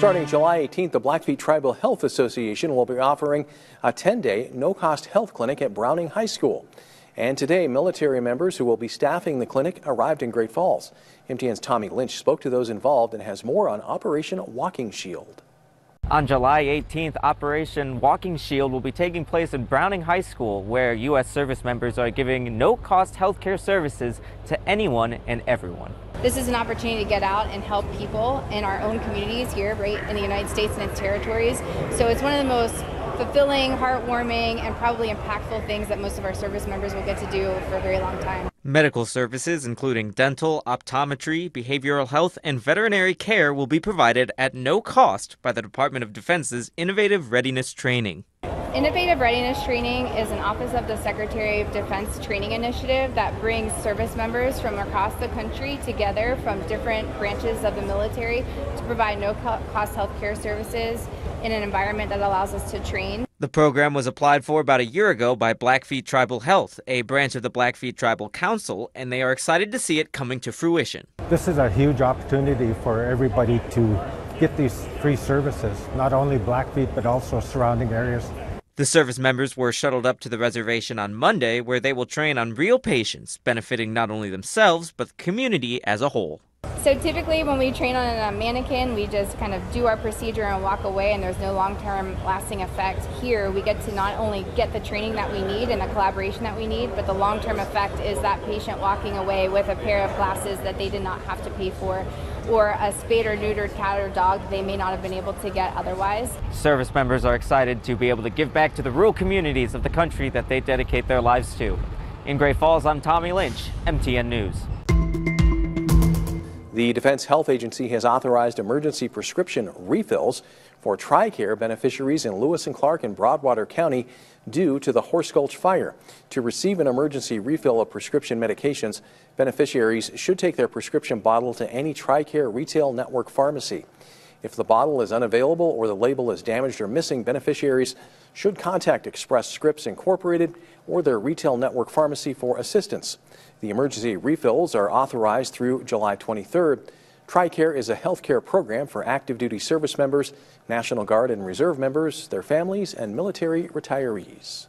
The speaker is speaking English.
Starting July 18th, the Blackfeet Tribal Health Association will be offering a 10-day no-cost health clinic at Browning High School. And today, military members who will be staffing the clinic arrived in Great Falls. MTN's Tommy Lynch spoke to those involved and has more on Operation Walking Shield. On July 18th, Operation Walking Shield will be taking place in Browning High School, where U.S. service members are giving no-cost healthcare services to anyone and everyone. This is an opportunity to get out and help people in our own communities here, right in the United States and its territories. So it's one of the most fulfilling, heartwarming, and probably impactful things that most of our service members will get to do for a very long time. Medical services, including dental, optometry, behavioral health, and veterinary care, will be provided at no cost by the Department of Defense's Innovative Readiness Training. Innovative Readiness Training is an Office of the Secretary of Defense training initiative that brings service members from across the country together from different branches of the military to provide no cost health care services in an environment that allows us to train. The program was applied for about a year ago by Blackfeet Tribal Health, a branch of the Blackfeet Tribal Council, and they are excited to see it coming to fruition. This is a huge opportunity for everybody to get these free services, not only Blackfeet but also surrounding areas. The service members were shuttled up to the reservation on Monday, where they will train on real patients, benefiting not only themselves, but the community as a whole. So typically when we train on a mannequin, we just kind of do our procedure and walk away and there's no long-term lasting effect. Here, we get to not only get the training that we need and the collaboration that we need, but the long-term effect is that patient walking away with a pair of glasses that they did not have to pay for or a spayed or neutered cat or dog they may not have been able to get otherwise. Service members are excited to be able to give back to the rural communities of the country that they dedicate their lives to. In Great Falls, I'm Tommy Lynch, MTN News. The Defense Health Agency has authorized emergency prescription refills for TRICARE beneficiaries in Lewis and Clark and Broadwater County due to the Horse Gulch fire. To receive an emergency refill of prescription medications, beneficiaries should take their prescription bottle to any TRICARE retail network pharmacy. If the bottle is unavailable or the label is damaged or missing, beneficiaries should contact Express Scripts Incorporated or their retail network pharmacy for assistance. The emergency refills are authorized through July 23rd. TRICARE is a health care program for active duty service members, National Guard and Reserve members, their families, and military retirees.